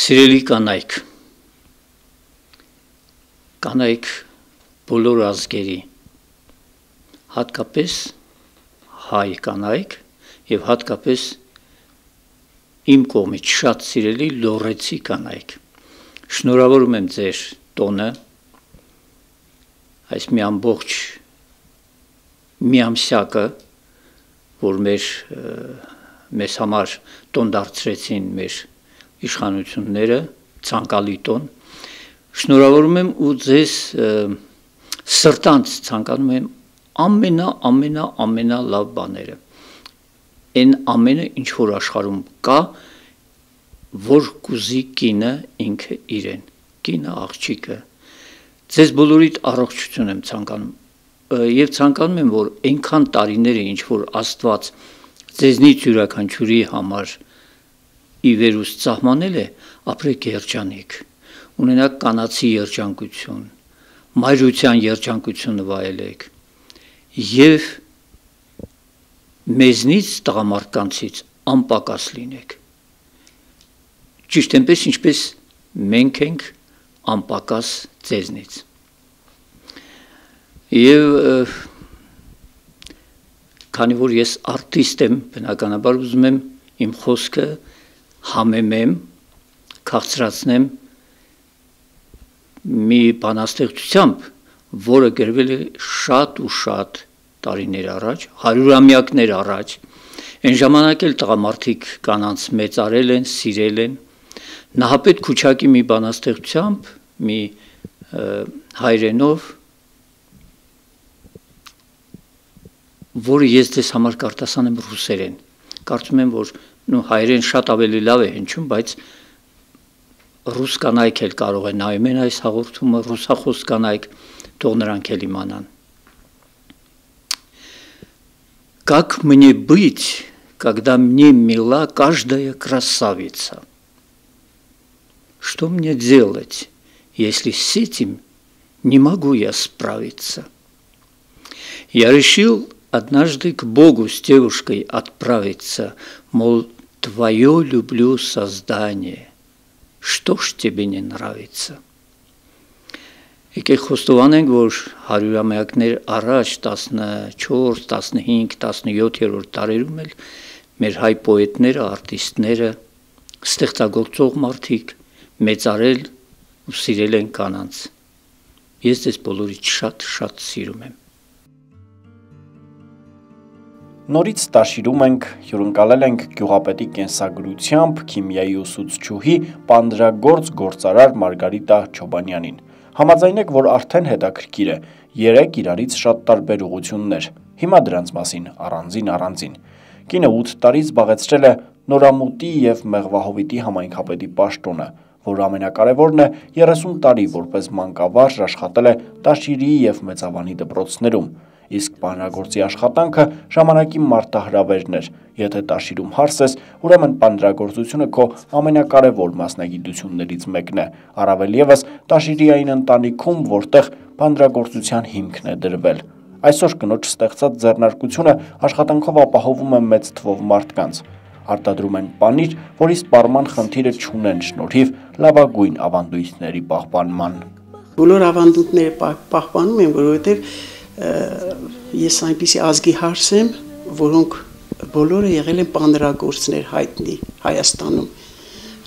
Սիրելի կանայք, կանայք բոլոր ազգերի, հատկապես հայ կանայք եւ հատկապես իմ կողմից շատ սիրելի լորեցի կանայք։ Շնորհավորում եմ ձեր տոնը այս մի ամբողջ մի ամսյակը, որ մեր մեզ համար տոն դարձրեցին մեր իշխանությունները, ցանկալի տոն։ Շնորհավորում եմ ու ձեզ սրտանց ցանկանում եմ ամենա ամենա ամենա լավ բաները այն ամենը ինչ որ աշխարհում կա որ կուզի կինը ինքը իրեն կինը աղջիկը ձեզ բոլորիդ առողջություն եմ ցանկանում եւ ցանկանում եմ որ այնքան տարիները ինչ որ Աստված ձեզնից յուրաքանչյուրի համար ի վերուս սահմանել է ապրեք երջանիկ ունենաք կանացի երջանկություն մայրության երջանկությունը վայելեք եւ մեզնից տղամարդկանցից անպակաս լինեք ճիշտ այնպես ինչպես մենք ենք անպակաս ձեզնից եւ քանի որ ես արտիստ եմ բնականաբար ուզում եմ իմ խոսքը համեմեմ քաղցրացնեմ մի բանաստեղծությամբ որը գրվել է շատ ու շատ տարիներ առաջ, հարյուրամյակներ առաջ, այն ժամանակ էլ տղամարդիկ կանանց մեծարել են, սիրել են։ Նահապետ Քուչակի մի բանաստեղծությամբ, մի հայրենով, որը ես դες համար կարտասանեմ ռուսերեն։ Կարծում եմ, որ նու հայերեն շատ ավելի լավ է հնչում, բայց ռուս կանայք էլ կարող են նայում են այս հաղորդումը, ռուսախոս կանայք, թող նրանք էլ իմանան։ Как мне быть, когда мне мила каждая красавица? Что мне делать, если с этим не могу я справиться? Я решил однажды к Богу с девушкой отправиться, мол, твое люблю создание, что ж тебе не нравится։ Եկեք խոստովանենք, որ հարյուրամյակներ առաջ 14, 15, 17-րդ տարերում էլ մեր հայ պոետները, արտիստները, ստեղծագործող մարդիկ մեծարել ու սիրել են կանանց։ Ես դες բոլորից շատ-շատ սիրում եմ։ Նորից տաշիրում ենք, հյուրընկալել ենք գյուղապետի կենսագրությամբ քիմիայի ուսուցչուհի Պանդրագործ գործարար Մարգարիտա Չոբանյանին։ Համաձայն եք, որ արդեն հետաքրքիր է, երեք իրարից շատ տարբեր ուղություններ, հիմա դրանց մասին առանձին առանձին։ Կինը 8 տարի զբաղեցրել է Նորամուտի եւ Մեղվահովիտի համայնքապետի պաշտոնը, որ ամենակարևորն է 30 տարի որպես մանկավարժ աշխատել է Տաշիրի եւ Մեծավանի դպրոցներում, իսկ բանրագործի աշխատանքը ժամանակի մարտահրավերն էր։ Եթե տաշիրում հարս ես, ուրեմն բանրագործությունը քո ամենակարևոր մասնագիտություններից մեկն է։ Առավել եւս տաշիրի այն ընտանիքում, որտեղ բանրագործության հիմքն է դրվել։ Այսօր կնոջ ստեղծած ձեռնարկությունը աշխատանքով ապահովում է մեծ թվով մարդկանց արտադրում են պանիր, որի սպառման խնդիրը չունեն շնորհիվ լավագույն ավանդույթների պահպանման։ Բոլոր ավանդույթները պահպանում են, որովհետև ես այնպիսի ազգի հարս եմ, որոնք բոլորը եղել են պաներագործներ հայտնի Հայաստանում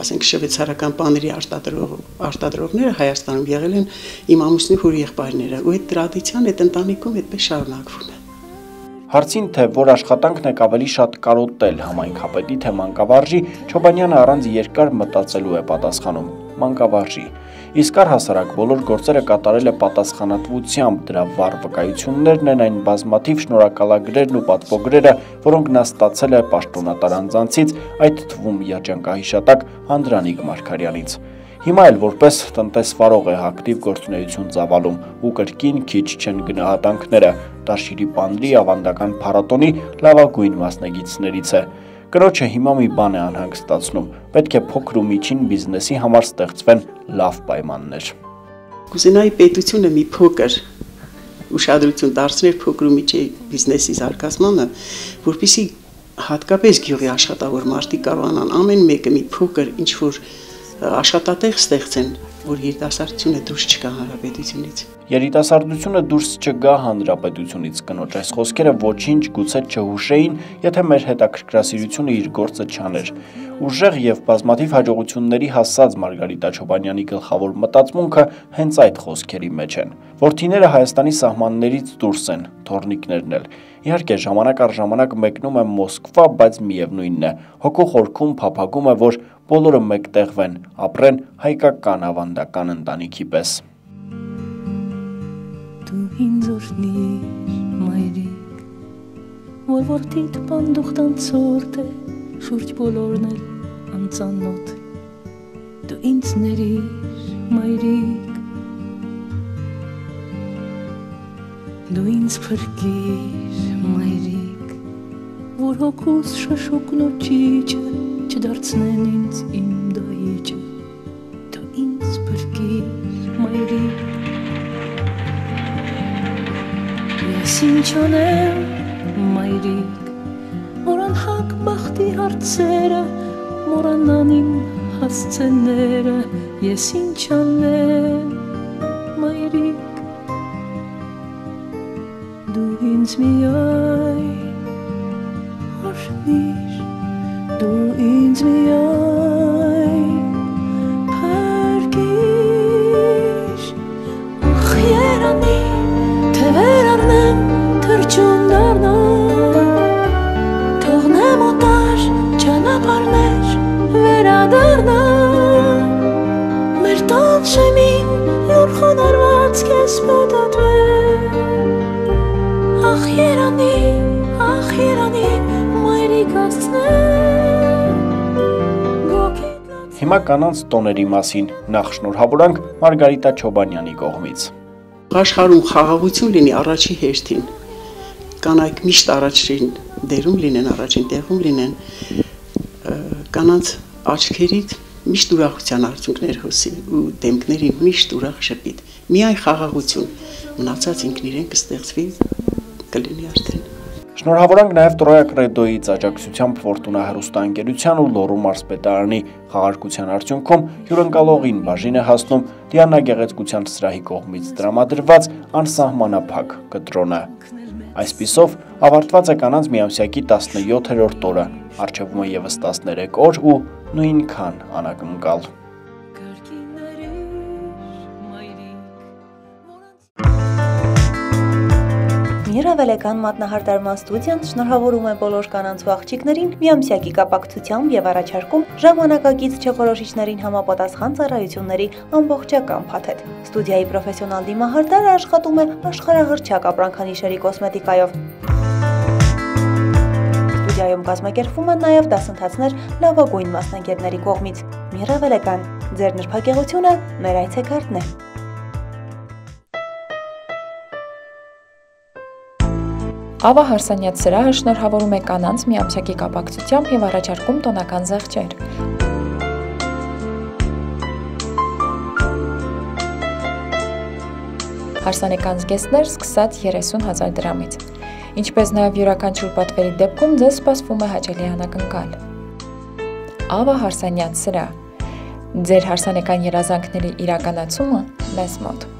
ասենք շվեյցարական պաների արտադրող արտադրողները Հայաստանում եղել են իմ ամուսնու հոր եղբայրները ու այդ տրադիցիան այդ ընտանիքում այդպես շարունակվում է Հարցին թե որ աշխատանքն եք ավելի շատ կարոտել համայնքապետի թե մանկավարժի Չոբանյանը առանց երկար մտածելու է պատասխանում մանկավարժի իսկ առհասարակ բոլոր գործերը կատարել է պատասխանատվությամբ, դրա վառ վկայություններն են այն բազմաթիվ շնորհակալագրերն ու պատվոգրերը, որոնք նա ստացել է պաշտոնատար անձանցից, այդ թվում երջանկահիշատակ Անդրանիկ Մարգարյանից։ Հիմա էլ որպես տնտեսվարող է ակտիվ գործունեություն ծավալում ու կրկին քիչ չեն գնահատանքները։ Տաշիրի պանդրի ավանդական փառատոնի լավագույն մասնագետներից է։ Կրոջը հիմա մի բան է անհանգստացնում։ Պետք է փոքր ու միջին բիզնեսի համար ստեղծվեն լավ պայմաններ։ Կուզենայի պետությունը մի փոքր ուշադրություն դարձնել փոքր ու միջի բիզնեսի զարգացմանը, որpիսի հատկապես գյուղի աշխատավոր մարդիկ կարողանան ամեն մեկը մի փոքր ինչ որ աշխատատեղ ստեղծեն, որ երիտասարդությունը դուրս չկա հանրապետությունից։ Երիտասարդությունը դուրս չգա հանրապետությունից կնոջ այս խոսքերը ոչինչ գուցե չհուշեին, եթե մեր հետաքրքրասիրությունը իր գործը չաներ։ Ուժեղ եւ բազմաթիվ հաջողությունների հասած Մարգարիտա Չոբանյանի գլխավոր մտածմունքը հենց այդ խոսքերի մեջ են։ Որդիները Հայաստանի սահմաններից դուրս են, թորնիկներն էլ։ Իհարկե ժամանակ առ ժամանակ մեկնում եմ Մոսկվա, բայց միևնույնն է, հոգու խորքում փափագում է, որ բոլորը մեկտեղվեն, ապրեն հայկական ավանդական ընտանիքի պես։ Դու ինձ օրհնիր, մայրիկ, որ որդիդ բանդուխտան ցորտ է, շուրջ բոլորն էլ անծանոթ։ Դու ինձ ների, մայրիկ, դու ինձ փրկիր, մայրիկ, որ հոգուս շշուկն ու ճիճը չդարձնեն ինձ իմ դահիճը, դու ինձ փրկիր, մայրիկ, ես ինչ անեմ, հարցերը, մորանան իմ հասցեները, ես ինչ անեմ, մայրիկ, ինձ միայն օրհնիր դու ինձ միայն քեզ մոտատվեմ Ախ երանի, ախ երանի, մայրիկ ասցնեմ Հիմա կանանց տոների մասին նախ շնորհավորանք Մարգարիտա Չոբանյանի կողմից։ Աշխարհում խաղաղություն լինի առաջի հերթին։ Կանայք միշտ առաջին դերում լինեն, առաջին տեղում լինեն։ Կանանց աչքերից միշտ ուրախության արդյունքներ հոսի ու դեմքներին միշտ ուրախ շփիտ։ Միայն խաղաղություն մնացած ինքն իրեն կստեղծվի կլինի արդեն։ Շնորհավորանք նաև Տրոյա Կրեդոյից աջակցությամբ Ֆորտունա հեռուստաընկերության ու Լոռու մարզպետարանի խաղարկության արդյունքում հյուրընկալողին բաժին է հասնում Դիանա Գեղեցկության սրահի կողմից տրամադրված անսահմանափակ կտրոնը։ Այսպիսով ավարտված է կանանց միամսյակի 17-րդ օրը, արժևում է եւս 13 օր ու նույնքան անակնկալ։ Երավելական մատնահարդարման ստուդիան շնորհավորում է բոլոր կանանց ու աղջիկներին միամսյակի կապակցությամբ եւ առաջարկում ժամանակակից չորոշիչներին համապատասխան ծառայությունների ամբողջական փաթեթ։ Ստուդիայի պրոֆեսիոնալ դիմահարդարը աշխատում է աշխարհահռչակ ապրանքանիշերի կոսմետիկայով։ Ստուդիայում կազմակերպվում են նաև դասընթացներ լավագույն մասնագետների կողմից։ Միրավելական, ձեր նրբագեղությունը մեր այցեքարտն է։ Ավա Հարսանյաց սրահը շնորհավորում է կանանց միամսյակի կապակցությամբ եւ առաջարկում տոնական զեղչեր։ Հարսանեկան զգեստներ սկսած 30000 դրամից։ Ինչպես նաև յուրաքանչյուր պատվերի դեպքում ձեզ սպասվում է հաճելի անակնկալ։ Ավա Հարսանյաց սրահ։ Ձեր հարսանեկան երազանքների իրականացումը մեզ մոտ։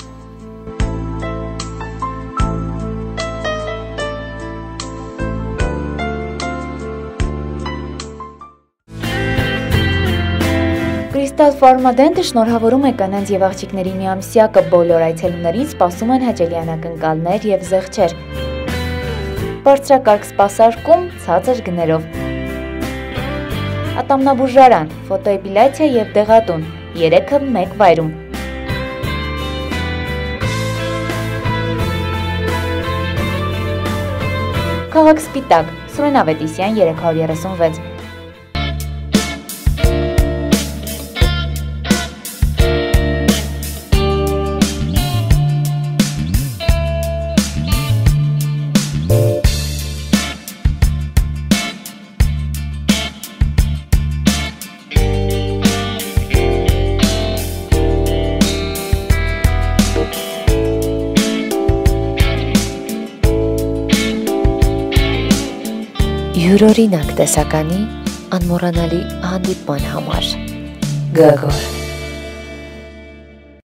Կրիստալ Ֆարմադենտը շնորհավորում է կանանց եւ աղջիկների միամսյակը բոլոր այցելուներին սպասում են հաճելի անակնկալներ եւ զեղչեր։ Բարձրակարգ սպասարկում ցածր գներով։ Ատամնաբուժարան, ֆոտոէպիլյացիա եւ դեղատուն։ Երեքը մեկ վայրում։ Քաղաք Սպիտակ, Սուրեն Ավետիսյան 336 յուրօրինակ տեսականի անմոռանալի հանդիպման համար։ Գագոր